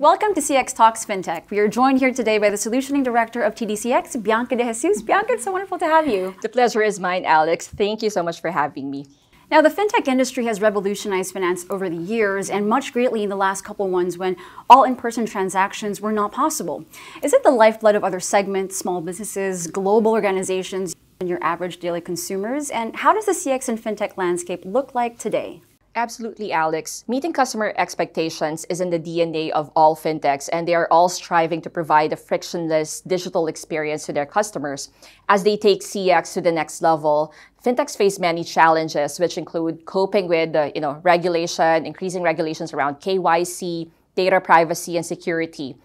Welcome to CX Talks FinTech. We are joined here today by the Solutioning Director of TDCX, Bianca De Jesus. Bianca, it's so wonderful to have you. The pleasure is mine, Alex. Thank you so much for having me. Now, the fintech industry has revolutionized finance over the years and much greatly in the last couple ones when all in person transactions were not possible. Is it the lifeblood of other segments, small businesses, global organizations, and your average daily consumers? And how does the CX and fintech landscape look like today? Absolutely, Alex. Meeting customer expectations is in the DNA of all fintechs, and they are all striving to provide a frictionless digital experience to their customers. As they take CX to the next level, fintechs face many challenges, which include coping with uh, you know, regulation, increasing regulations around KYC, data privacy, and security.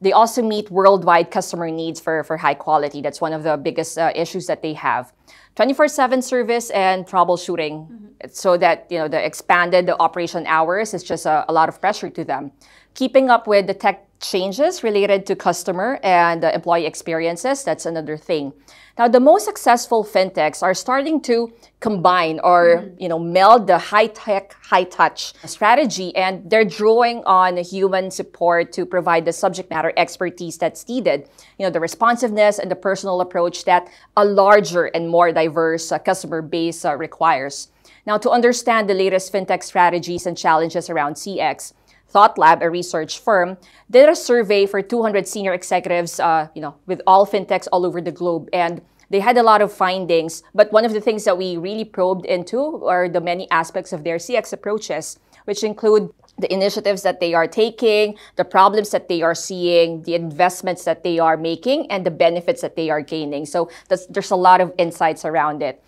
They also meet worldwide customer needs for, for high quality. That's one of the biggest uh, issues that they have. 24/7 service and troubleshooting, mm-hmm. so that you know the expanded the operation hours is just a, a lot of pressure to them. Keeping up with the tech changes related to customer and uh, employee experiences, that's another thing. Now, the most successful fintechs are starting to combine or mm-hmm. you know meld the high tech, high touch strategy, and they're drawing on human support to provide the subject matter expertise that's needed. You know, the responsiveness and the personal approach that a larger and more diverse uh, customer base uh, requires. Now, to understand the latest fintech strategies and challenges around CX, ThoughtLab, a research firm, did a survey for 200 senior executives, uh, you know, with all fintechs all over the globe, and they had a lot of findings. But one of the things that we really probed into are the many aspects of their CX approaches, which include the initiatives that they are taking, the problems that they are seeing, the investments that they are making, and the benefits that they are gaining. So there's a lot of insights around it.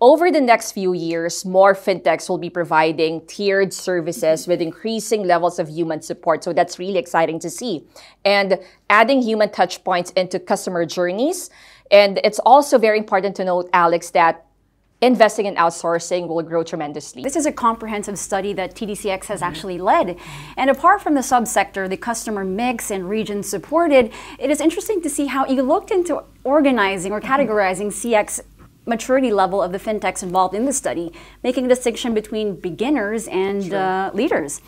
Over the next few years, more fintechs will be providing tiered services with increasing levels of human support. So that's really exciting to see. And adding human touch points into customer journeys. And it's also very important to note, Alex, that investing in outsourcing will grow tremendously. This is a comprehensive study that TDCX has actually led. And apart from the subsector, the customer mix and region supported, it is interesting to see how you looked into organizing or categorizing CX maturity level of the fintechs involved in the study, making a distinction between beginners and sure. uh, leaders.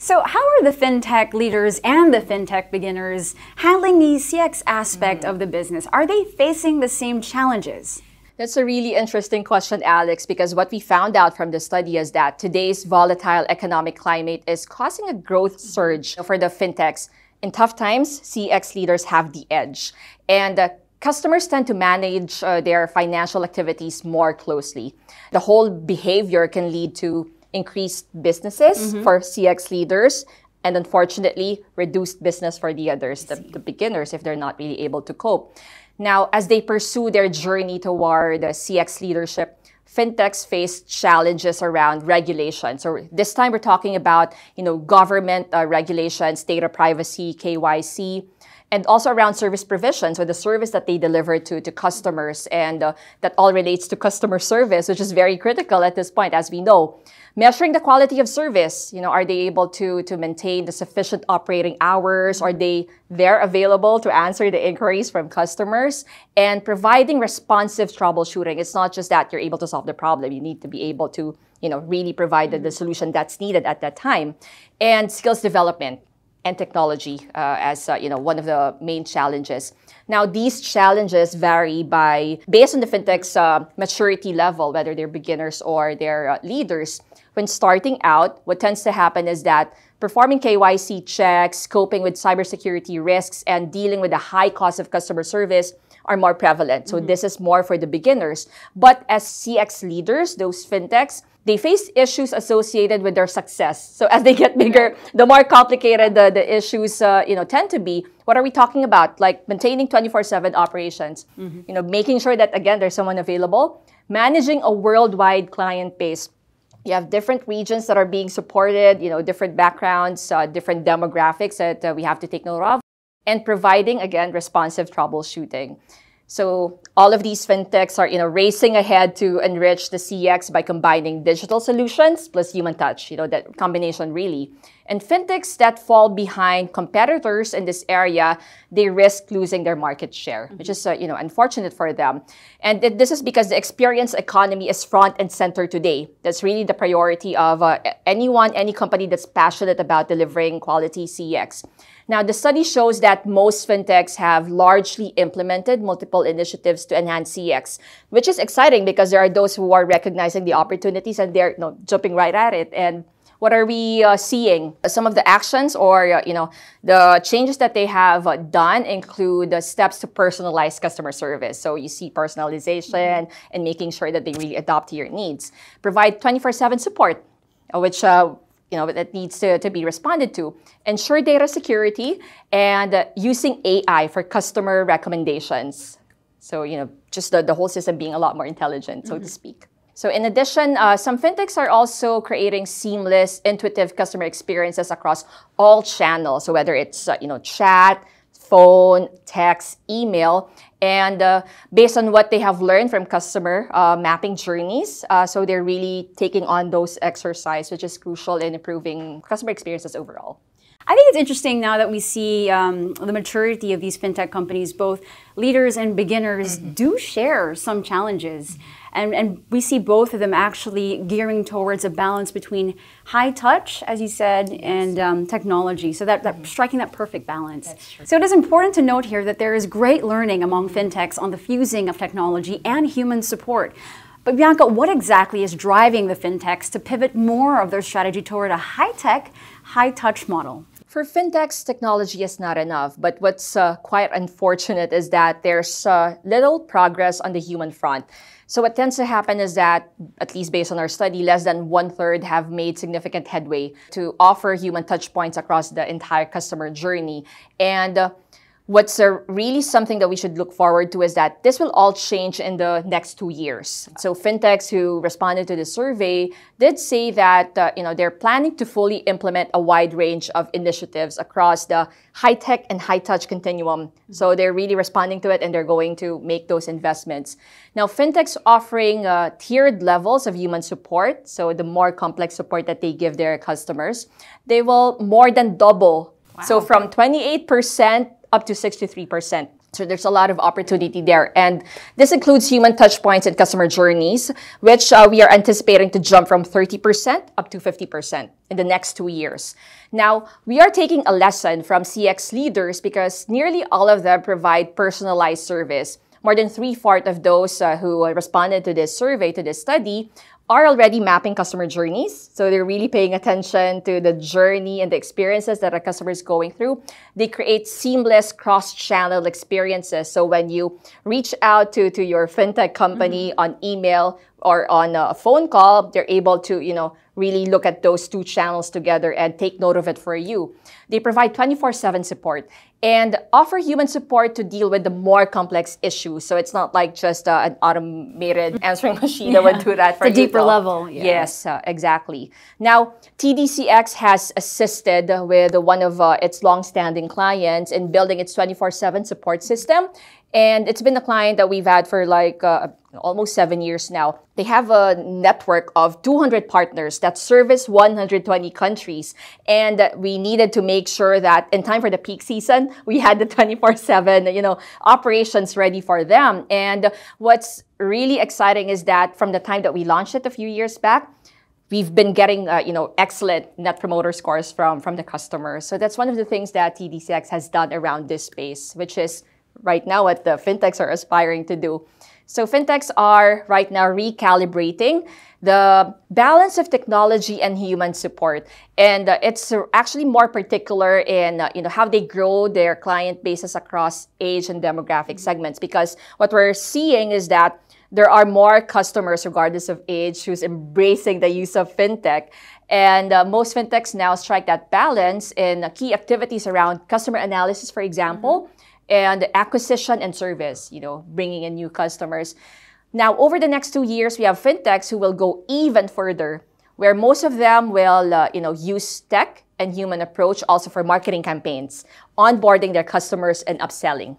So, how are the fintech leaders and the fintech beginners handling the CX aspect mm. of the business? Are they facing the same challenges? That's a really interesting question, Alex, because what we found out from the study is that today's volatile economic climate is causing a growth surge for the fintechs. In tough times, CX leaders have the edge. And uh, customers tend to manage uh, their financial activities more closely. The whole behavior can lead to increased businesses mm-hmm. for CX leaders and unfortunately reduced business for the others, the, the, beginners, if they're not really able to cope. Now, as they pursue their journey toward the CX leadership, fintechs face challenges around regulation. So this time we're talking about, you know, government uh, regulations, data privacy, KYC, and also around service provision, so the service that they deliver to, to customers, and uh, that all relates to customer service, which is very critical at this point, as we know. Measuring the quality of service, you know, are they able to, to maintain the sufficient operating hours? Are they there available to answer the inquiries from customers? And providing responsive troubleshooting. It's not just that you're able to solve the problem. You need to be able to, you know, really provide the, the solution that's needed at that time. And skills development and technology uh, as uh, you know one of the main challenges. Now these challenges vary by based on the fintech's uh, maturity level, whether they're beginners or they're uh, leaders. When starting out, what tends to happen is that performing KYC checks, coping with cybersecurity risks, and dealing with the high cost of customer service are more prevalent. So mm-hmm. this is more for the beginners. But as CX leaders, those fintechs, they face issues associated with their success. So as they get bigger, the more complicated the, the issues uh, you know tend to be. What are we talking about? Like maintaining 24/7 operations, mm-hmm. you know, making sure that again there's someone available, managing a worldwide client base. You have different regions that are being supported, you know, different backgrounds, uh, different demographics that uh, we have to take note of, and providing again responsive troubleshooting. So all of these fintechs are you know racing ahead to enrich the CX by combining digital solutions plus human touch. You know that combination really. And fintechs that fall behind competitors in this area, they risk losing their market share, mm-hmm. which is uh, you know unfortunate for them. And th- this is because the experience economy is front and center today. That's really the priority of uh, anyone, any company that's passionate about delivering quality CX. Now, the study shows that most fintechs have largely implemented multiple initiatives to enhance CX, which is exciting because there are those who are recognizing the opportunities and they're you know, jumping right at it. And what are we uh, seeing? Some of the actions or uh, you know the changes that they have uh, done include the steps to personalize customer service. So you see personalization mm-hmm. and making sure that they really adopt to your needs. Provide 24/7 support, uh, which uh, you know, that needs to, to be responded to. Ensure data security and uh, using AI for customer recommendations. So, you know, just the, the whole system being a lot more intelligent, so mm-hmm. to speak. So in addition, uh, some fintechs are also creating seamless, intuitive customer experiences across all channels. So whether it's, uh, you know, chat, phone, text, email, and uh, based on what they have learned from customer uh, mapping journeys. Uh, so they're really taking on those exercise, which is crucial in improving customer experiences overall. I think it's interesting now that we see um, the maturity of these fintech companies, both leaders and beginners mm-hmm. do share some challenges. And, and we see both of them actually gearing towards a balance between high touch, as you said, yes. and um, technology. So that, that mm-hmm. striking that perfect balance. So it is important to note here that there is great learning among fintechs on the fusing of technology and human support. But Bianca, what exactly is driving the fintechs to pivot more of their strategy toward a high tech, high touch model? For fintechs, technology is not enough, but what's uh, quite unfortunate is that there's uh, little progress on the human front. So what tends to happen is that, at least based on our study, less than one third have made significant headway to offer human touch points across the entire customer journey. And uh, What's really something that we should look forward to is that this will all change in the next two years. So fintechs who responded to the survey did say that uh, you know they're planning to fully implement a wide range of initiatives across the high tech and high touch continuum. So they're really responding to it and they're going to make those investments. Now fintechs offering uh, tiered levels of human support. So the more complex support that they give their customers, they will more than double. Wow. So from 28 percent up to 63%. So there's a lot of opportunity there. And this includes human touchpoints and customer journeys, which uh, we are anticipating to jump from 30% up to 50% in the next two years. Now, we are taking a lesson from CX leaders because nearly all of them provide personalized service. More than three-fourths of those uh, who responded to this survey, to this study, are already mapping customer journeys. So they're really paying attention to the journey and the experiences that a customer is going through. They create seamless cross-channel experiences. So when you reach out to, to your fintech company mm-hmm. on email or on a phone call, they're able to, you know, really look at those two channels together and take note of it for you. They provide 24-7 support and offer human support to deal with the more complex issues. So it's not like just uh, an automated answering machine yeah. that would do that for you. the deeper level. Yeah. Yes, uh, exactly. Now, TDCX has assisted with one of uh, its long-standing clients in building its 24/7 support system, and it's been a client that we've had for like uh, almost seven years now. They have a network of 200 partners that service 120 countries. And we needed to make sure that in time for the peak season, we had the 24-7, you know, operations ready for them. And what's really exciting is that from the time that we launched it a few years back, we've been getting uh, you know excellent net promoter scores from from the customers so that's one of the things that tdcx has done around this space which is right now what the fintechs are aspiring to do. So fintechs are right now recalibrating the balance of technology and human support. And uh, it's actually more particular in uh, you know how they grow their client bases across age and demographic segments. Because what we're seeing is that there are more customers regardless of age who's embracing the use of fintech. And uh, most fintechs now strike that balance in key activities around customer analysis for example mm-hmm and acquisition and service, you know, bringing in new customers. Now, over the next two years, we have fintechs who will go even further, where most of them will, uh, you know, use tech and human approach also for marketing campaigns, onboarding their customers and upselling.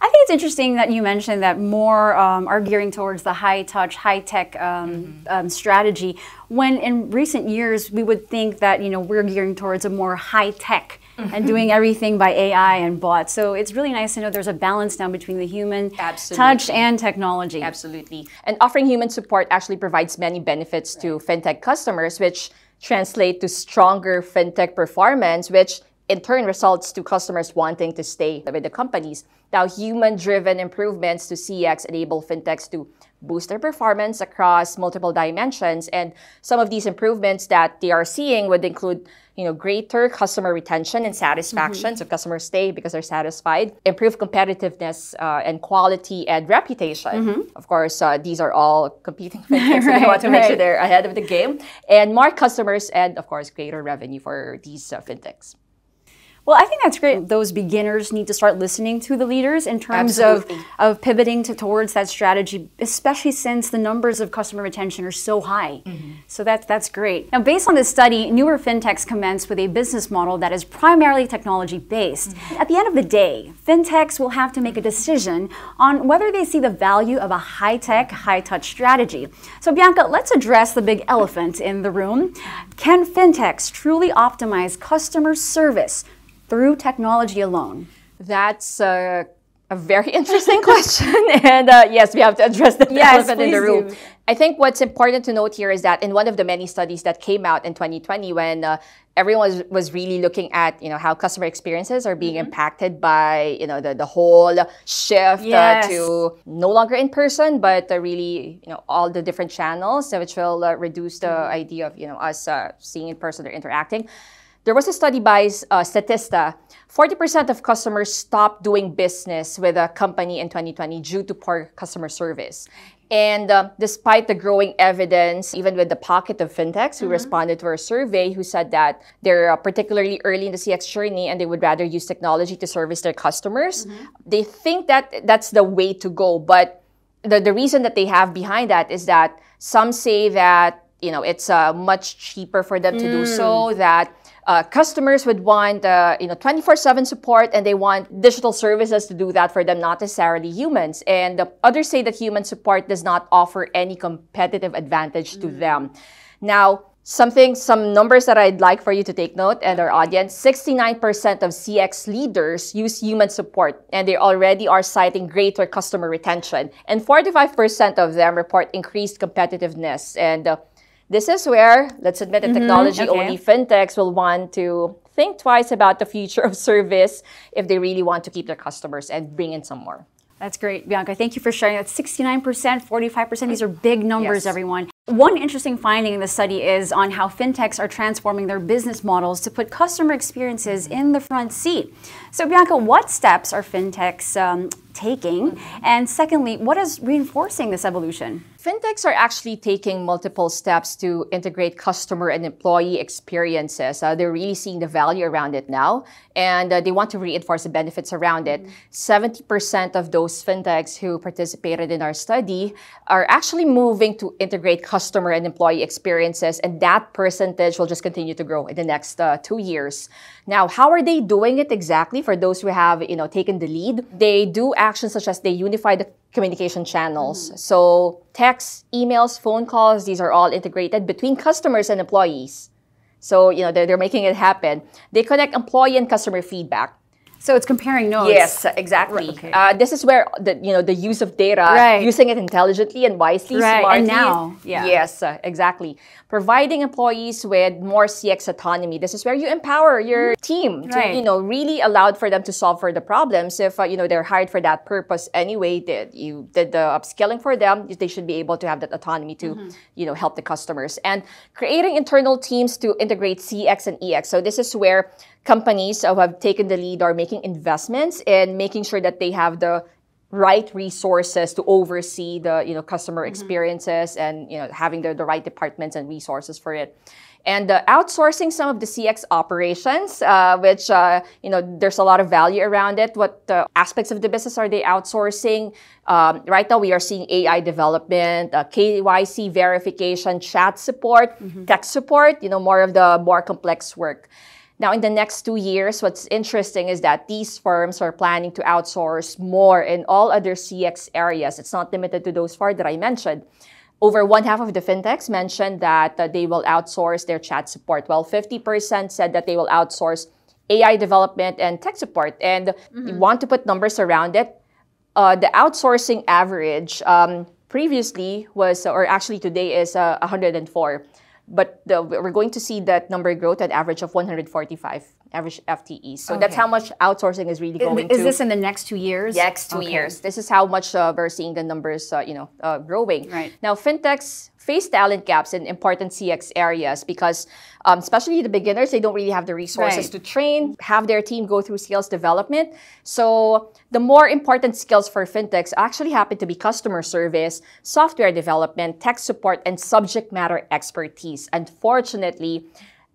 I think it's interesting that you mentioned that more um, are gearing towards the high touch, high tech um, mm-hmm. um, strategy. When in recent years we would think that you know we're gearing towards a more high tech and doing everything by AI and bots. So it's really nice to know there's a balance now between the human Absolutely. touch and technology. Absolutely. And offering human support actually provides many benefits right. to fintech customers, which translate to stronger fintech performance, which in turn results to customers wanting to stay with the companies. Now, human-driven improvements to CX enable fintechs to boost their performance across multiple dimensions. And some of these improvements that they are seeing would include you know, greater customer retention and satisfaction. Mm-hmm. So customers stay because they're satisfied. Improve competitiveness uh, and quality and reputation. Mm-hmm. Of course, uh, these are all competing fintechs. right, so they want to make sure they're ahead of the game. And more customers and, of course, greater revenue for these uh, fintechs. Well, I think that's great. Those beginners need to start listening to the leaders in terms of, of pivoting to, towards that strategy, especially since the numbers of customer retention are so high. Mm-hmm. So that's, that's great. Now, based on this study, newer fintechs commence with a business model that is primarily technology based. Mm-hmm. At the end of the day, fintechs will have to make a decision on whether they see the value of a high tech, high touch strategy. So, Bianca, let's address the big elephant in the room. Can fintechs truly optimize customer service? Through technology alone? That's a, a very interesting question. and uh, yes, we have to address the yes, elephant in the room. Do. I think what's important to note here is that in one of the many studies that came out in 2020, when uh, everyone was, was really looking at you know how customer experiences are being mm-hmm. impacted by you know the, the whole shift uh, yes. uh, to no longer in person but uh, really you know all the different channels which will uh, reduce the mm-hmm. idea of you know us uh, seeing in person or interacting there was a study by uh, Statista. 40% of customers stopped doing business with a company in 2020 due to poor customer service. And uh, despite the growing evidence, even with the pocket of fintechs who mm-hmm. responded to our survey, who said that they're uh, particularly early in the CX journey and they would rather use technology to service their customers, mm-hmm. they think that that's the way to go. But the, the reason that they have behind that is that some say that you know it's uh, much cheaper for them mm. to do so mm. that uh, customers would want uh, you know 24/7 support and they want digital services to do that for them, not necessarily humans. And the others say that human support does not offer any competitive advantage to mm. them. Now, something, some numbers that I'd like for you to take note and our audience: 69% of CX leaders use human support, and they already are citing greater customer retention, and 45% of them report increased competitiveness and uh, this is where, let's admit it, mm-hmm. technology okay. only fintechs will want to think twice about the future of service if they really want to keep their customers and bring in some more. That's great, Bianca. Thank you for sharing that. 69%, 45%, these are big numbers, yes. everyone. One interesting finding in the study is on how fintechs are transforming their business models to put customer experiences in the front seat. So, Bianca, what steps are fintechs um, taking? And secondly, what is reinforcing this evolution? Fintechs are actually taking multiple steps to integrate customer and employee experiences. Uh, they're really seeing the value around it now, and uh, they want to reinforce the benefits around it. Mm-hmm. 70% of those fintechs who participated in our study are actually moving to integrate customer and employee experiences, and that percentage will just continue to grow in the next uh, two years. Now, how are they doing it exactly? For those who have, you know, taken the lead, they do actions such as they unify the communication channels. Mm-hmm. So texts, emails, phone calls, these are all integrated between customers and employees. So, you know, they're, they're making it happen. They connect employee and customer feedback. So it's comparing notes. Yes, exactly. Okay. Uh, this is where the you know the use of data, right. using it intelligently and wisely, right. smartly. And now, yeah. Yes, uh, exactly. Providing employees with more CX autonomy. This is where you empower your mm-hmm. team to right. you know really allowed for them to solve for the problems. If uh, you know they're hired for that purpose anyway, that you did the upskilling for them, they should be able to have that autonomy to mm-hmm. you know help the customers and creating internal teams to integrate CX and EX. So this is where companies who have taken the lead are making investments and making sure that they have the right resources to oversee the you know customer mm-hmm. experiences and you know having the, the right departments and resources for it and uh, outsourcing some of the CX operations, uh, which uh, you know there's a lot of value around it. What aspects of the business are they outsourcing? Um, right now, we are seeing AI development, uh, KYC verification, chat support, mm-hmm. tech support. You know more of the more complex work. Now, in the next two years, what's interesting is that these firms are planning to outsource more in all other CX areas. It's not limited to those four that I mentioned. Over one half of the fintechs mentioned that uh, they will outsource their chat support, while 50% said that they will outsource AI development and tech support. And mm-hmm. you want to put numbers around it. Uh, the outsourcing average um, previously was, or actually today is uh, 104 but the, we're going to see that number grow to an average of 145 average FTE. So okay. that's how much outsourcing is really going is, is this in the next two years? Next two okay. years. This is how much uh, we're seeing the numbers, uh, you know, uh, growing. Right. Now, fintechs face talent gaps in important CX areas because, um, especially the beginners, they don't really have the resources right. to train, have their team go through skills development. So the more important skills for fintechs actually happen to be customer service, software development, tech support, and subject matter expertise. Unfortunately,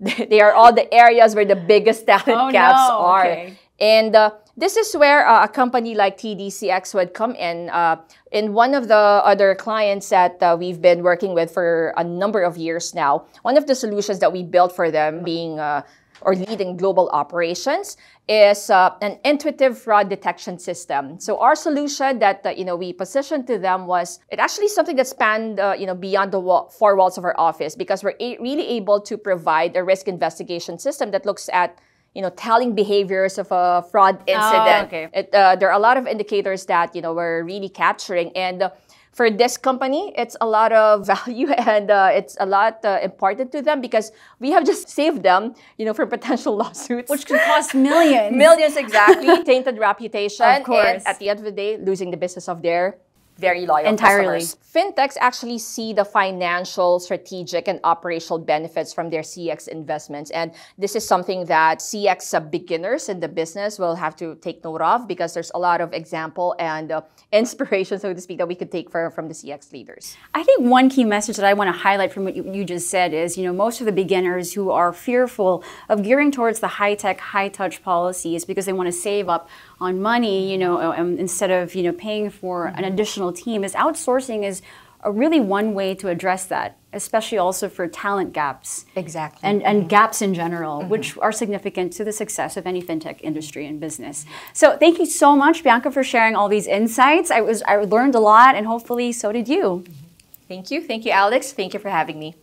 they are all the areas where the biggest talent oh, gaps no. are. Okay. And uh, this is where uh, a company like TDCX would come in. Uh, in one of the other clients that uh, we've been working with for a number of years now, one of the solutions that we built for them being uh, or leading global operations is uh, an intuitive fraud detection system. So our solution that uh, you know we positioned to them was it actually something that spanned uh, you know beyond the wall, four walls of our office because we're a- really able to provide a risk investigation system that looks at you know telling behaviors of a fraud oh, incident. Oh, okay. It, uh, there are a lot of indicators that you know we're really capturing and uh, for this company, it's a lot of value and uh, it's a lot uh, important to them because we have just saved them, you know, from potential lawsuits, which could cost millions. millions exactly, tainted reputation, of course. and at the end of the day, losing the business of their very loyal Entirely. customers. Fintechs actually see the financial, strategic, and operational benefits from their CX investments. And this is something that CX beginners in the business will have to take note of because there's a lot of example and uh, inspiration, so to speak, that we could take for, from the CX leaders. I think one key message that I want to highlight from what you, you just said is, you know, most of the beginners who are fearful of gearing towards the high-tech, high-touch policies because they want to save up on money, you know, um, instead of, you know, paying for an additional team is outsourcing is a really one way to address that, especially also for talent gaps. Exactly. And, and mm-hmm. gaps in general, mm-hmm. which are significant to the success of any fintech industry and business. So thank you so much, Bianca, for sharing all these insights. I was I learned a lot and hopefully so did you. Thank you. Thank you, Alex. Thank you for having me.